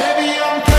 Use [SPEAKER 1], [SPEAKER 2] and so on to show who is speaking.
[SPEAKER 1] Baby, I'm